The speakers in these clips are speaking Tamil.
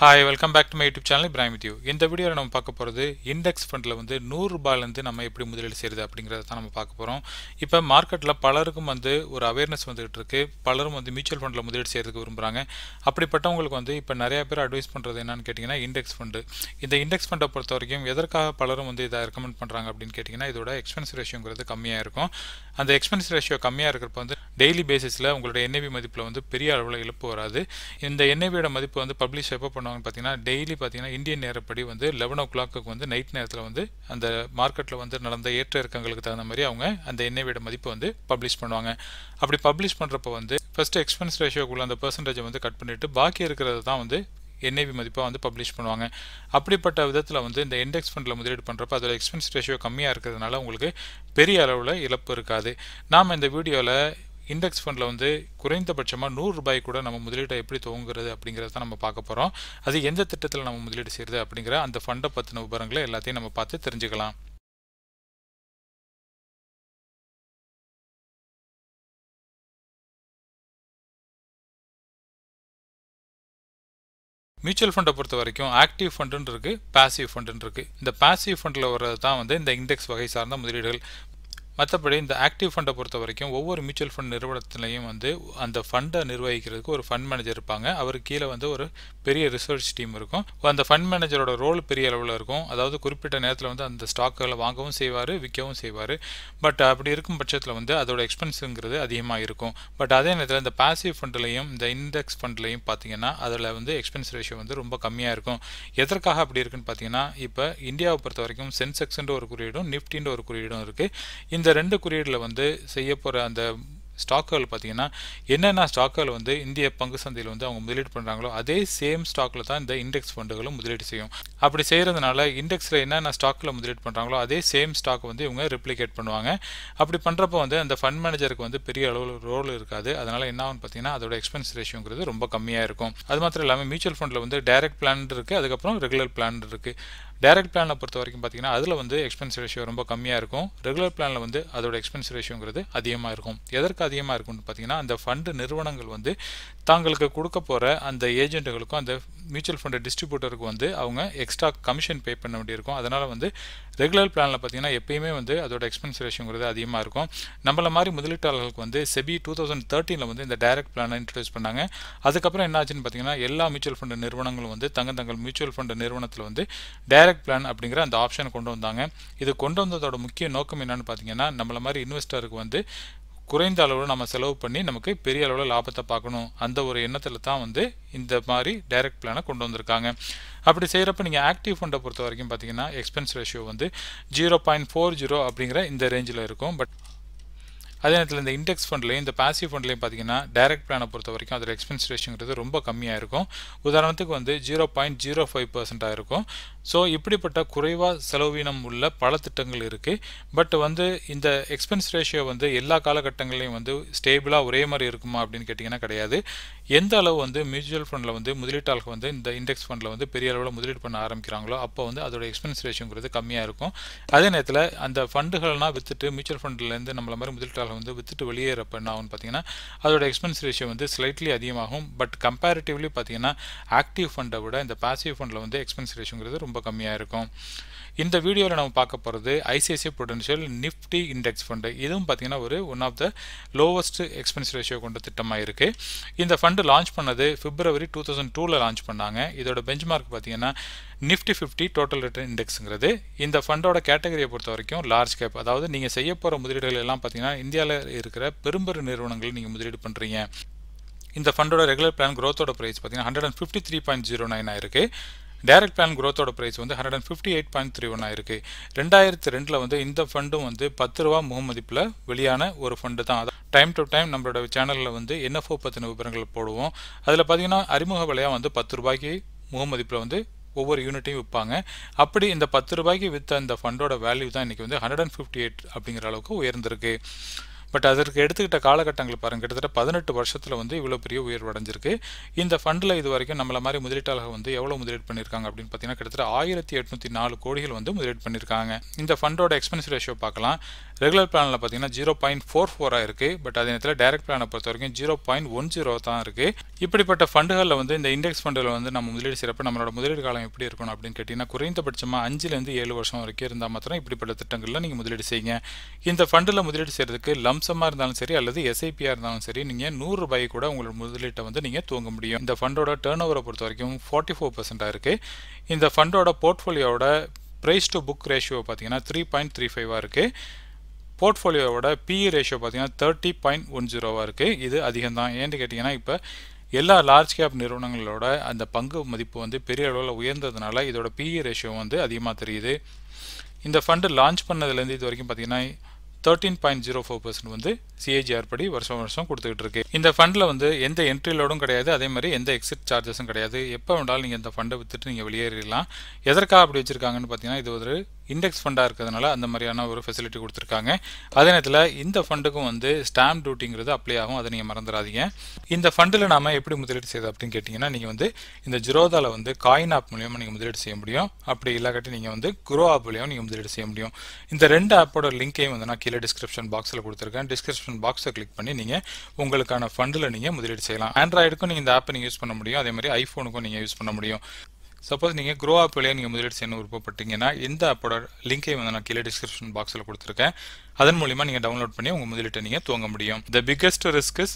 Hi welcome back to my YouTube channel Ibrahim with you இந்த வீடியோவில் நம்ம பார்க்க போகிறது இண்டெக்ஸ் ஃபண்டில் வந்து நூறுரூபாயிலேருந்து நம்ம எப்படி முதலீடு செய்கிறது அப்படிங்கிறத தான் நம்ம பார்க்க போகிறோம் இப்போ மார்க்கெட்டில் பலருக்கும் வந்து ஒரு அவேர்னஸ் வந்துகிட்டு இருக்கு. பலரும் வந்து மியூச்சுவல் ஃபண்டில் முதலீடு செய்கிறதுக்கு விரும்புகிறாங்க அப்படிப்பட்டவங்களுக்கு வந்து இப்போ நிறைய பேர் அட்வைஸ் பண்ணுறது என்னன்னு கேட்டிங்கன்னா இண்டெக்ஸ் ஃபண்டு இந்த இண்டெக்ஸ் ஃபண்டை பொறுத்த வரைக்கும் எதற்காக பலரும் வந்து இதை ரெக்கமெண்ட் பண்ணுறாங்க அப்படின்னு கேட்டிங்கன்னா இதோட எக்ஸ்பென்ஸ் ரேஷியோங்கிறது கம்மியாக இருக்கும். அந்த எக்ஸ்பென்ஸ் ரேஷியோ கம்மியாக இருக்கிறப்ப வந்து டெய்லி பேசிஸில் உங்களோட என்ஐவி மதிப்பில் வந்து பெரிய அளவில் இழப்பு வராது. இந்த என்ஐவியோட மதிப்பு வந்து பப்ளிஷ் எப்போ பண்ணுவாங்கன்னு பார்த்தீங்கன்னா டெய்லி பார்த்தீங்கன்னா இந்தியன் நேரப்படி வந்து லெவன் ஓ கிளாக்கு வந்து நைட் நேரத்தில் வந்து அந்த மார்க்கெட்டில் வந்து நடந்த ஏற்ற இறக்கங்களுக்கு தகுந்த மாதிரி அவங்க அந்த எண்ணெயோட மதிப்பை வந்து பப்ளிஷ் பண்ணுவாங்க. அப்படி பப்ளிஷ் பண்ணுறப்ப வந்து ஃபஸ்ட்டு எக்ஸ்பென்ஸ் ரேஷியோக்குள்ள அந்த பர்சன்டேஜை வந்து கட் பண்ணிவிட்டு பாக்கி இருக்கிறது தான் வந்து என்ஏவி மதிப்பாக வந்து பப்ளிஷ் பண்ணுவாங்க. அப்படிப்பட்ட விதத்தில் வந்து இந்த இண்டெக்ஸ் ஃபண்டில் முதலீடு பண்ணுறப்ப அதோட எக்ஸ்பென்ஸ் ரேஷியோ கம்மியாக இருக்கிறதுனால உங்களுக்கு பெரிய அளவில் இழப்பு இருக்காது. நாம் இந்த வீடியோவில் இண்டெக்ஸ் ஃபண்டில் வந்து குறைந்தபட்சமாக நூறு ரூபாய் கூட நம்ம முதலீட்டை எப்படி துவங்குறது அப்படிங்கிறத தான் நம்ம பார்க்க போகிறோம் அது எந்த திட்டத்தில் நம்ம முதலீடு செய்கிறது அப்படிங்கிற அந்த ஃபண்டை பற்றின விவரங்களை எல்லாத்தையும் நம்ம பார்த்து தெரிஞ்சுக்கலாம். மியூச்சுவல் ஃபண்டை பொறுத்த வரைக்கும் ஆக்டிவ் ஃபண்டுன்னு இருக்குது பாசிவ் ஃபண்டுன்னு இருக்குது இந்த பாசிவ் ஃபண்டில் வர்றது தான் வந்து இந்த இண்டெக்ஸ் வகை சார்ந்த முதலீடுகள். மற்றபடி இந்த ஆக்டிவ் ஃபண்டை பொறுத்த வரைக்கும் ஒவ்வொரு மியூச்சுவல் ஃபண்ட் நிறுவனத்துலையும் வந்து அந்த ஃபண்டை நிர்வகிக்கிறதுக்கு ஒரு ஃபண்ட் மேனேஜர் இருப்பாங்க. அவர் கீழே வந்து ஒரு பெரிய ரிசர்ச் டீம் இருக்கும். அந்த ஃபண்ட் மேனேஜரோட ரோல் பெரிய அளவில் இருக்கும். அதாவது குறிப்பிட்ட நேரத்தில் வந்து அந்த ஸ்டாக்குகளை வாங்கவும் செய்வார் விற்கவும் செய்வார். பட் அப்படி இருக்கும் பட்சத்தில் வந்து அதோட எக்ஸ்பென்ஸுங்கிறது அதிகமாக இருக்கும். பட் அதே நேரத்தில் இந்த பாசிவ் ஃபண்ட்லையும் இந்த இண்டெக்ஸ் ஃபண்ட்லையும் பார்த்தீங்கன்னா அதில் வந்து எக்ஸ்பென்ஸ் ரேஷியோ வந்து ரொம்ப கம்மியாக இருக்கும். எதற்காக அப்படி இருக்குன்னு பார்த்தீங்கன்னா இப்போ இந்தியாவை பொறுத்த வரைக்கும் சென்செக்ஸ்ன்ற ஒரு குறியீடும் நிஃப்டின்ற ஒரு குறியீடும் இருக்குது இந்த இந்த ரெண்டு குறியீடில் வந்து செய்ய போகிற அந்த ஸ்டாக்குகள் பார்த்தீங்கன்னா என்னென்ன ஸ்டாக்குகள் வந்து இந்திய பங்கு சந்தையில் வந்து அவங்க முதலீடு பண்ணுறாங்களோ அதே சேம் ஸ்டாக்கில் தான் இந்த இண்டெக்ஸ் ஃபண்டுகளும் முதலீடு செய்யும். அப்படி செய்கிறதுனால இண்டெக்ஸில் என்னென்ன ஸ்டாக்கில் முதலீடு பண்ணுறாங்களோ அதே சேம் ஸ்டாக் வந்து இவங்க ரிப்ளிகேட் பண்ணுவாங்க. அப்படி பண்ணுறப்போ வந்து அந்த ஃபண்ட் மேனேஜருக்கு வந்து பெரிய அளவில் ரோல் இருக்காது. அதனால் என்ன ஆகும் பார்த்தீங்கன்னா அதோட எக்ஸ்பென்ஸ் ரேஷியோங்கிறது ரொம்ப கம்மியாக இருக்கும். அது மாத்திரம் இல்லாமல் மியூச்சுவல் ஃபண்டில் வந்து டைரக்ட் பிளான் இருக்குது அதுக்கப்புறம் ரெகுலர் பிளான் இருக்குது டைரக்ட் பிளானில் பொறுத்த வரைக்கும் பார்த்தீங்கன்னா அதில் வந்து எக்ஸ்பென்ஸ் ரேஷியோ ரொம்ப கம்மியாக இருக்கும். ரெகுலர் பிளானில் வந்து அதோட எக்ஸ்பென்ஸ் ரேஷியோங்கிறது அதிகமாக இருக்கும். எதற்கு அதிகமாக இருக்கும்னு பார்த்தீங்கன்னா அந்த ஃபண்டு நிறுவனங்கள் வந்து தாங்களுக்கு கொடுக்க போகிற அந்த ஏஜென்ட்டுகளுக்கும் அந்த மியூச்சுவல் ஃபண்டு டிஸ்ட்ரிபியூட்டருக்கு வந்து அவங்க எக்ஸ்ட்ரா கமிஷன் பே பண்ண வேண்டியிருக்கும். அதனால் வந்து ரெகுலர் பிளானில் பார்த்தீங்கன்னா எப்பயுமே வந்து அதோட எக்ஸ்பென்ஸ் ரேஷியோங்கிறது அதிகமாக இருக்கும். நம்மள மாதிரி முதலீட்டாளர்களுக்கு வந்து செபி டூ தௌசண்ட் தேர்ட்டீனில் வந்து இந்த டைரக்ட் பிளானை இன்ட்ரடியூஸ் பண்ணாங்க. அதுக்கப்புறம் என்ன ஆச்சுன்னு பார்த்தீங்கன்னா எல்லா மியூச்சுவல் ஃபண்டு நிறுவனங்களும் வந்து தங்க தங்கள் மியூச்சுவல் ஃபண்டு நிறுவனத்தில் வந்து டைரக்ட் பிளான் அப்படிங்கிற அந்த ஆப்ஷனை கொண்டு வந்தாங்க. இது கொண்டு வந்ததோட முக்கிய நோக்கம் என்னன்னு பார்த்தீங்கன்னா நம்மள மாதிரி இன்வெஸ்டருக்கு வந்து குறைந்த அளவில் நம்ம செலவு பண்ணி நமக்கு பெரிய அளவில் லாபத்தை பார்க்கணும். அந்த ஒரு எண்ணத்தில் தான் வந்து இந்த மாதிரி டைரக்ட் பிளானை கொண்டு வந்திருக்காங்க. அப்படி செய்கிறப்ப நீங்கள் ஆக்டிவ் ஃபண்டை பொறுத்த வரைக்கும் பார்த்தீங்கன்னா எக்ஸ்பென்ஸ் ரேஷியோ வந்து ஜீரோ பாயிண்ட் ஃபோர் ஜீரோ அப்படிங்கிற இந்த ரேஞ்சில் இருக்கும். பட் அதே நேரத்தில் இந்த இண்டெக்ஸ் ஃபண்ட்லையும் இந்த பாசிவ் ஃபண்ட்லையும் பார்த்தீங்கன்னா டைரக்ட் பிளானை பொறுத்த வரைக்கும் அதோட எக்ஸ்பென்ஸ் ரேஷியோங்கிறது ரொம்ப கம்மியாக இருக்கும். உதாரணத்துக்கு வந்து ஜீரோ பாயிண்ட் ஜீரோ ஃபைவ் பர்சென்ட்டாக இருக்கும். ஸோ இப்படிப்பட்ட குறைவாக செலவீனம் உள்ள பல திட்டங்கள் இருக்குது பட் வந்து இந்த எக்ஸ்பென்ஸ் ரேஷியோ வந்து எல்லா காலகட்டங்களையும் வந்து ஸ்டேபிளாக ஒரே மாதிரி இருக்குமா அப்படின்னு கேட்டிங்கன்னா கிடையாது. எந்த அளவு வந்து மியூச்சுவல் ஃபண்டில் வந்து முதலீட்டாளர்கள் வந்து இந்த இண்டெக்ஸ் ஃபண்டில் வந்து பெரிய அளவில் முதலீடு பண்ண ஆரம்பிக்கிறாங்களோ அப்போ வந்து அதோட எக்ஸ்பென்ஸ் ரேஷியோங்கிறது கம்மியாக இருக்கும். அதே நேரத்தில் அந்த ஃபண்டுகள்லாம் விற்றுட்டு மியூச்சுவல் ஃபண்ட்லேருந்து நம்மள மாதிரி முதலீட்டாளர்கள் வந்து வித்துட்டு வெளியேறப்ப என்ன ஆகும் பார்த்தீங்கன்னா அதோட எக்ஸ்பென்ஸ் ரேஷியோ வந்து ஸ்லைட்லி அதிகமாகும். பட் கம்பேரிட்டிவ்லி பார்த்தீங்கன்னா ஆக்டிவ் ஃபண்டை விட இந்த பாசிவ் ஃபண்டில் வந்து எக்ஸ்பென்ஸ் ரேஷியோங்கிறது ரொம்ப கம்மியாக இருக்கும். இந்த வீடியோவில் நம்ம பார்க்க போகிறது ICICI Prudential Nifty index fund இதுவும் பார்த்தீங்கன்னா ஒரு one of the lowest expense ratio கொண்ட திட்டமாக இருக்குது இந்த ஃபண்டு லான்ச் பண்ணது பிப்ரவரி டூ தௌசண்ட் டூவில் லான்ச் பண்ணாங்க. இதோட பெஞ்ச் மார்க் பார்த்தீங்கன்னா நிஃப்டி ஃபிஃப்டி டோட்டல் ரிட்டர்ன் இண்டெக்ஸுங்கிறது இந்த ஃபண்டோட கேட்டகரியை பொறுத்த வரைக்கும் லார்ஜ் கேப் அதாவது நீங்கள் செய்ய போகிற முதலீடுகள் எல்லாம் பார்த்தீங்கன்னா இந்தியாவில் இருக்கிற பெரும்பெரு நிறுவனங்கள் நீங்கள் முதலீடு பண்ணுறீங்க இந்த ஃபண்டோட ரெகுலர் பிளான் க்ரோத்தோட ப்ரைஸ் பார்த்தீங்கன்னா hundred and fifty three point zero nine ஆயிருக்கு. டைரக்ட் பிளான் க்ரோத்தோட ப்ரைஸ் வந்து hundred and fifty eight point three one ஆயிருக்கு. ரெண்டாயிரத்து ரெண்டில் வந்து இந்த ஃபண்டும் வந்து பத்து ரூபா முகமதிப்பில் வெளியான ஒரு ஃபண்டு தான். அதான் டைம் டு டைம் நம்மளோட சேனலில் வந்து என்எஃப்ஓ பற்றின விவரங்கள் போடுவோம். அதில் பார்த்தீங்கன்னா அறிமுக விலையாக வந்து பத்து ரூபாய்க்கு முகமதிப்பில் வந்து ஒவ்வொரு யூனிட்டையும் விற்பாங்க. அப்படி இந்த பத்து ரூபாய்க்கு விற்ற அந்த ஃபண்டோட வேல்யூ தான் இன்றைக்கி வந்து ஹண்ட்ரட் அண்ட் ஃபிஃப்டி எயிட் அப்படிங்கிற அளவுக்கு உயர்ந்திருக்கு. பட் அதற்கு எடுத்துக்கிட்ட காலகட்டங்கள் பாருங்கள் கிட்டத்தட்ட பதினெட்டு வருஷத்தில் வந்து இவ்வளோ பெரிய உயர்வு அடைஞ்சிருக்கு. இந்த ஃபண்டில் இது வரைக்கும் நம்மள மாதிரி முதலீட்டாளர்கள் வந்து எவ்வளோ முதலீடு பண்ணியிருக்காங்க அப்படின்னு பார்த்தீங்கன்னா கிட்டத்தட்ட ஆயிரத்தி எட்நூற்றி நாலு கோடிகள் வந்து முதலீடு பண்ணியிருக்காங்க இந்த ஃபண்டோட எக்ஸ்பென்ஸ் ரேஷியோ பார்க்கலாம். ரெகுலர் பிளானில் பார்த்தீங்கன்னா ஜீரோ பாயிண்ட் ஃபோர் ஃபோராக இருக்குது பட் அதே நேரத்தில் டேரக்ட் பிளானை பொறுத்த வரைக்கும் ஜீரோ பாயிண்ட் ஒன் ஜீரோ தான் இருக்குது இப்படிப்பட்ட ஃபண்டுகளில் வந்து இந்த இண்டெக்ஸ் ஃபண்டில் வந்து நம்ம முதலீடு செய்கிறப்ப நம்மளோட முதலீடு காலம் எப்படி இருக்கணும் அப்படின்னு கேட்டிங்கன்னா குறைந்தபட்சமாக அஞ்சுலேருந்து ஏழு வருஷம் வரைக்கும் இருந்தால் மாத்திரம் இப்படிப்பட்ட திட்டங்களில் நீங்கள் முதலீடு செய்யுங்க. இந்த ஃபண்டில் முதலீடு செய்கிறதுக்கு லம்சமாக இருந்தாலும் சரி அல்லது எஸ்ஐபியாக இருந்தாலும் சரி நீங்கள் நூறு ரூபாய் கூட உங்களோட முதலீட்டை வந்து நீங்கள் தூங்க முடியும். இந்த ஃபண்டோட டேர்ன் ஓவரை பொறுத்த வரைக்கும் ஃபார்ட்டி ஃபோர் பர்சென்ட்டாக இருக்குது இந்த ஃபண்டோட போர்ட்ஃபோலியோட ப்ரைஸ் டு புக் ரேஷியோ பார்த்தீங்கன்னா த்ரீ பாயிண்ட் த்ரீ ஃபைவாக இருக்குது போர்ட்ஃபோலியோவோட பிஇ ரேஷியோ பார்த்தீங்கன்னா தேர்ட்டி பாயிண்ட் ஒன் ஜீரோவாக இருக்குது இது அதிகம் தான் ஏன்னு கேட்டிங்கன்னா இப்போ எல்லா லார்ஜ் கேப் நிறுவனங்களோட அந்த பங்கு மதிப்பு வந்து பெரிய அளவில் உயர்ந்ததுனால இதோட பிஇ ரேஷியோ வந்து அதிகமாக தெரியுது. இந்த ஃபண்டு லான்ச் பண்ணதுலேருந்து இது வரைக்கும் பார்த்தீங்கன்னா thirteen point zero four percent வந்து சிஏஜிஆர் படி வருஷம் வருஷம் கொடுத்துக்கிட்டு இருக்கு. இந்த ஃபண்டில் வந்து எந்த என்ட்ரி லோடும் கிடையாது. அதே மாதிரி எந்த எக்ஸிட் சார்ஜஸும் கிடையாது. எப்போ வேண்டாலும் நீங்கள் இந்த ஃபண்டை வித்துட்டு நீங்கள் வெளியேறிடலாம். எதற்காக அப்படி வச்சுருக்காங்கன்னு பார்த்தீங்கன்னா இது ஒரு இண்டெக்ஸ் ஃபண்டாக இருக்கிறதுனால அந்த மாதிரியான ஒரு ஃபெசிலிட்டி கொடுத்துருக்காங்க. அதே நேரத்தில் இந்த ஃபண்டுக்கும் வந்து ஸ்டாம்ப் டியூட்டிங்கிறது அப்ளை ஆகும். அதை நீங்கள் மறந்துடாதீங்க. இந்த ஃபண்டில் நாம் எப்படி முதலீடு செய்யுது அப்படின்னு கேட்டிங்கன்னா நீங்கள் வந்து இந்த ஜிரோதாவில் வந்து காயின் ஆப் மூலியமாக நீங்கள் முதலீடு செய்ய முடியும். அப்படி இல்லாட்டி நீங்கள் வந்து குரோ ஆப் மூலியமாக நீங்கள் முதலீடு செய்ய முடியும். இந்த ரெண்டு ஆப்போட லிங்கையும் வந்து நான் கீழே டிஸ்கிரிப்ஷன் பாக்ஸில் கொடுத்துருக்கேன். டிஸ்கிரிப்ஷன் பாக்ஸை கிளிக் பண்ணி நீங்கள் உங்களுக்கான ஃபண்டில் நீங்கள் முதலீடு செய்யலாம். ஆண்ட்ராய்டுக்கும் நீங்கள் இந்த ஆப்பை நீங்கள் யூஸ் பண்ண முடியும். அதே மாதிரி ஐஃபோனுக்கும் நீங்கள் யூஸ் பண்ண முடியும். சப்போஸ் நீங்கள் க்ரோ ஆப் வழியாக நீங்கள் முதலீடு செய்யணும் விருப்பப்பட்டீங்கன்னா இந்த ஆப்போட லிங்கை வந்து நான் கீழே டிஸ்கிரிப்ஷன் பாக்ஸில் கொடுத்துருக்கேன். அதன் மூலிமா நீங்கள் டவுன்லோட் பண்ணி உங்கள் முதலீட்டை நீங்கள் துவங்க முடியும். The biggest risk is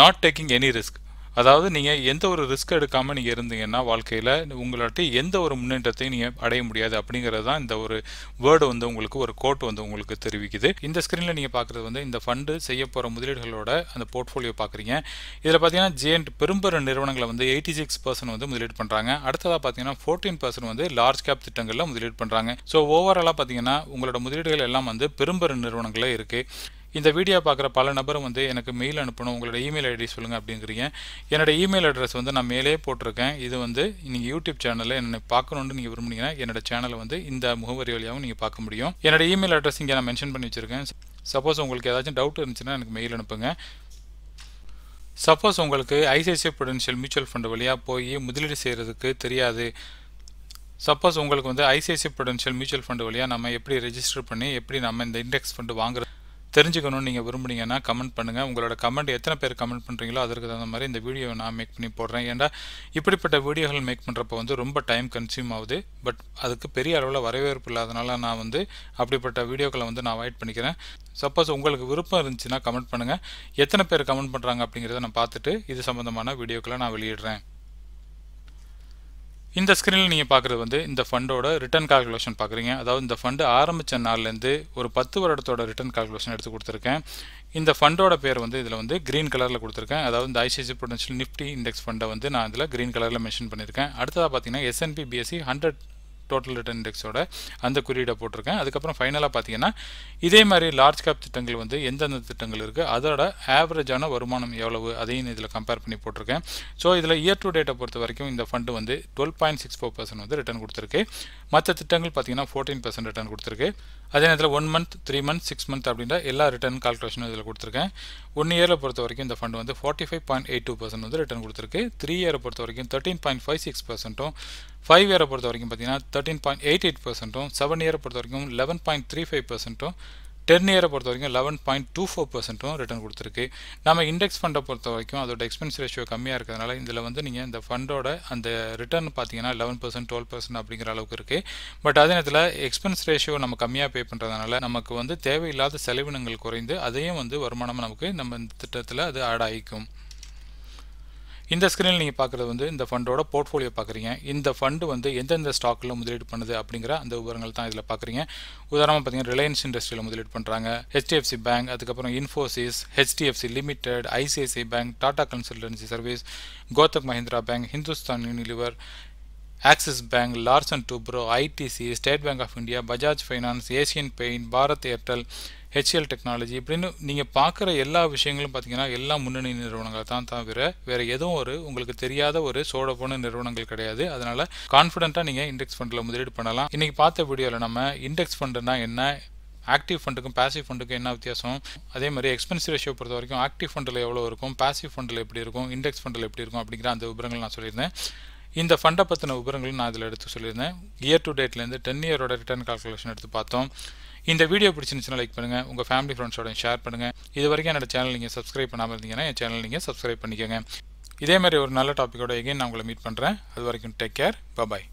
not taking any risk அதாவது நீங்கள் எந்த ஒரு ரிஸ்க் எடுக்காமல் நீங்கள் இருந்தீங்கன்னா வாழ்க்கையில் உங்களாட்டி எந்த ஒரு முன்னேற்றத்தையும் நீங்கள் அடைய முடியாது அப்படிங்கிறது தான் இந்த ஒரு வேர்டு வந்து உங்களுக்கு ஒரு கோட் வந்து உங்களுக்கு தெரிவிக்குது. இந்த ஸ்க்ரீனில் நீங்கள் பார்க்குறது வந்து இந்த ஃபண்டு செய்ய போகிற முதலீடுகளோட அந்த போர்ட்ஃபோலியோ பார்க்குறீங்க இதில் பார்த்தீங்கன்னா ஜேண்ட் பெரும்பெரும் நிறுவனங்களை வந்து எயிட்டி சிக்ஸ் பர்சன்ட் வந்து முதலீடு பண்ணுறாங்க அடுத்ததாக பார்த்தீங்கன்னா ஃபோர்டீன் பர்சன்ட் வந்து லார்ஜ் கேப் திட்டங்களில் முதலீடு பண்ணுறாங்க ஸோ ஓவராலாக பார்த்தீங்கன்னா உங்களோட முதலீடுகள் எல்லாம் வந்து பெரும்பெரும் நிறுவனங்களே இருக்குது இந்த வீடியோ பார்க்குற பல நபரும் வந்து எனக்கு மெயில் அனுப்பணும் உங்களோட இமெயில் ஐடி சொல்லுங்கள் அப்படிங்கிறீங்க. என்னோட இமெயில் அட்ரஸ் வந்து நான் மேலே போட்டிருக்கேன். இது வந்து நீங்கள் யூடியூப் சேனலில் என்னை பார்க்கணுன்னு நீங்கள் விரும்புனீங்கன்னா என்னோட சேனலை வந்து இந்த முகவரி வழியாகவும் நீங்கள் பார்க்க முடியும். என்னோட இமெயில் அட்ரஸ் இங்கே நான் மென்ஷன் பண்ணி வச்சுருக்கேன். சப்போஸ் உங்களுக்கு ஏதாச்சும் டவுட் இருந்துச்சுன்னா எனக்கு மெயில் அனுப்புங்க. சப்போஸ் உங்களுக்கு ஐசிஐசிஐ ப்ரொடென்ஷியல் மியூச்சுவல் ஃபண்டு வழியாக போய் முதலீடு செய்கிறதுக்கு தெரியாது. சப்போஸ் உங்களுக்கு வந்து ஐசிஐசிஐ ப்ரொடென்ஷியல் மியூச்சுவல் ஃபண்டு வழியாக நம்ம எப்படி ரெஜிஸ்டர் பண்ணி எப்படி நம்ம இந்த இண்டெக்ஸ் ஃபண்டு வாங்குறது தெரிஞ்சுக்கணும்னு நீங்கள் விரும்புனீங்கன்னா கமெண்ட் பண்ணுங்கள் உங்களோட கமெண்ட் எத்தனை பேர் கமெண்ட் பண்ணுறீங்களோ அதற்கு தகுந்த மாதிரி இந்த வீடியோவை நான் மேக் பண்ணி போடுறேன். ஏன்னா இப்படிப்பட்ட வீடியோகள் மேக் பண்ணுறப்ப வந்து ரொம்ப டைம் கன்சியூம் ஆகுது. பட் அதுக்கு பெரிய அளவில் வரவேற்பு இல்லாதனால நான் வந்து அப்படிப்பட்ட வீடியோக்களை வந்து நான் அவாய்ட் பண்ணிக்கிறேன். சப்போஸ் உங்களுக்கு விருப்பம் இருந்துச்சுன்னா கமெண்ட் பண்ணுங்கள் எத்தனை பேர் கமெண்ட் பண்ணுறாங்க அப்படிங்கிறத நான் பார்த்துட்டு இது சம்மந்தமான வீடியோக்களை நான் வெளியிடுறேன். இந்த ஸ்க்ரீனில் நீங்கள் பார்க்குறது வந்து இந்த ஃபண்டோட ரிட்டர்ன் கால்குலேஷன் பார்க்குறீங்க அதாவது இந்த ஃபண்டு ஆரம்பித்த நாள்லேருந்து ஒரு பத்து வருடத்தோட ரிட்டர்ன் கால்குலேஷன் எடுத்து கொடுத்துருக்கேன். இந்த ஃபண்டோட பேர் வந்து இதில் வந்து க்ரீன் கலரில் கொடுத்துருக்கேன். அதாவது இந்த ஐசிஐசி பொட்டன்ஷியல் நிஃப்டி இண்டெக்ஸ் ஃபண்டை வந்து நான் இதில் க்ரீன் கலரில் மென்ஷன் பண்ணியிருக்கேன். அடுத்ததாக பார்த்தீங்கன்னா S&P BSE hundred total return இண்டெக்ஸோட அந்த குறியீடை போட்டிருக்கேன். அதுக்கப்புறம் ஃபைனலாக பார்த்தீங்கன்னா இதே மாதிரி லார்ஜ் கேப் திட்டங்கள் வந்து எந்தெந்த திட்டங்கள் இருக்குது அதோட ஆவரேஜான வருமானம் எவ்வளவு அதையும் இதில் கம்பேர் பண்ணி போட்டிருக்கேன். ஸோ இதில் இயர் டு டேட்டை பொறுத்த வரைக்கும் இந்த ஃபண்டு வந்து twelve point six four percent வந்து ரிட்டர்ன் கொடுத்துருக்கு. மற்ற திட்டங்கள் பார்த்தீங்கன்னா ஃபோர்டீன் பர்சன்ட் ரிட்டர்ன் கொடுத்துருக்கு. அதே நேரத்தில் one month three month six month அப்படின்ற எல்லா ரிட்டர்ன் கால்குலேஷனும் இதில் கொடுத்துருக்கேன். ஒன் இயரில் பொறுத்த வரைக்கும் இந்த ஃபண்ட் வந்து forty five point eight two percent வந்து ரிட்டர்ன் கொடுத்துருக்கு. த்ரீ இயரை பொறுத்த வரைக்கும் தேர்ட்டின் பாயிண்ட் ஃபைவ் சிக்ஸ் பர்சன்ட்டும் ஃபைவ் இயரை பொறுத்த வரைக்கும் பார்த்தீங்கன்னா தேர்ட்டின் பாயிண்ட் எயிட் எயிட் பர்சன்ட்டும் செவன் இயரை பொறுத்த வரைக்கும் லெவன் பாயிண்ட் த்ரீ ஃபைவ் பர்சன்ட்டும் டென் இயரை பொறுத்த வரைக்கும் லெவன் பாயிண்ட் டூ ஃபோர் பர்சன்ட்டும் ரிட்டர்ன் கொடுத்துருக்கு. நம்ம இண்டெக்ஸ் ஃபண்டை பொறுத்த வரைக்கும் அதோட எக்ஸ்பென்ஸ் ரேஷியோ கம்மியாக இருக்கிறதுனால இதில் வந்து நீங்கள் இந்த ஃபண்டோட அந்த ரிட்டர்ன் பார்த்தீங்கன்னா லெவன் பர்சன்ட் டுவெல் பர்சன்ட் அப்படிங்கிற அளவுக்கு இருக்குது பட் அதே நேரத்தில் எக்ஸ்பென்ஸ் ரேஷியோ நம்ம கம்மியாக பே பண்ணுறதுனால நமக்கு வந்து தேவையில்லாத செலவினங்கள் குறைந்து அதையும் வந்து வருமானம் நமக்கு நம்ம இந்த திட்டத்தில் அது ஆட் ஆகிக்கும் இந்த ஸ்க்ரீனில் நீங்கள் பார்க்குறது வந்து இந்த ஃபண்டோட போர்ட்ஃபோலியோ பார்க்குறீங்க இந்த ஃபண்டு வந்து எந்தெந்த ஸ்டாக்கில் முதலீடு பண்ணுது அப்படிங்கிற அந்த விவரங்கள் தான் இதில் பார்க்குறீங்க உதாரணமாக பார்த்தீங்கன்னா ரிலையன்ஸ் இண்டஸ்ட்ரியில் முதலீடு பண்ணுறாங்க ஹெச்டிஎஃப்சி பேங்க் அதுக்கப்புறம் Infosys HDFC Limited ICICI Bank Tata Consultancy Service Kotak Mahindra Bank Hindustan Unilever Axis Bank Larsen Toubro ITC State Bank of India Bajaj Finance Asian Paint Bharat Airtel HCL Technology இப்படின்னு நீங்கள் பார்க்குற எல்லா விஷயங்களும் பார்த்தீங்கன்னா எல்லா முன்னணி நிறுவனங்கள் தான் தவிர வேறு எதுவும் ஒரு உங்களுக்கு தெரியாத ஒரு சோட போன நிறுவனங்கள் கிடையாது. அதனால் கான்ஃபிடென்ட்டாக நீங்கள் இண்டெக்ஸ் ஃபண்டில் முதலீடு பண்ணலாம். இன்றைக்கி பார்த்த வீடியோவில் நம்ம இண்டெக்ஸ் ஃபண்டுனா என்ன? ஆக்டிவ் ஃபண்டுக்கும் பேசிவ் ஃபண்டுக்கும் என்ன வித்தியாசம்? அதே மாதிரி எக்ஸ்பென்ஸ் ரேஷியோ பொறுத்த வரைக்கும் ஆக்டிவ் ஃபண்டில் எவ்வளோ இருக்கும்? பேசிவ் ஃபண்டில் எப்படி இருக்கும்? இண்டெக்ஸ் ஃபண்டில் எப்படி இருக்கும்? அப்படிங்கிற அந்த விவரங்கள் நான் சொல்லியிருந்தேன். இந்த ஃபண்டை பற்றின விவரங்களும் நான் இதில் எடுத்து சொல்லியிருந்தேன். இயர் டு டேட்லேருந்து டென் இயரோட ரிட்டர்ன் கால்குலேஷன் எடுத்து பார்த்தோம். இந்த வீடியோ பிடிச்சிருந்துச்சுன்னா லைக் பண்ணுங்கள் உங்கள் ஃபேமிலி ஃப்ரெண்ட்ஸோட ஷேர் பண்ணுங்கள் இது வரைக்கும் என்னோட சேனல் நீங்கள் சப்ஸ்கிரைப் பண்ணாமல் இருந்தீங்கன்னா என் சேனல் நீங்கள் சப்ஸ்கிரைப் பண்ணிக்கோங்க. இதே மாதிரி ஒரு நல்ல டாப்பிக்கோட எகைன் நான் உங்களை மீட் பண்ணுறேன் அது வரைக்கும் டேக் கேர் பபாய்